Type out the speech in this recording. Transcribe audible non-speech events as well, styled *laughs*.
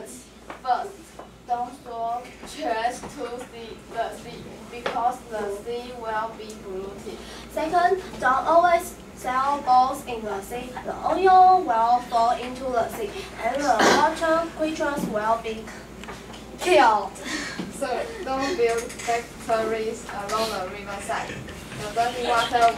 words. First, don't throw trash to the sea because the sea will be polluted. Second, don't always sell boats in the sea. The oil will fall into the sea and the water creatures will be killed. *laughs* So don't build factories along the riverside. The dirty water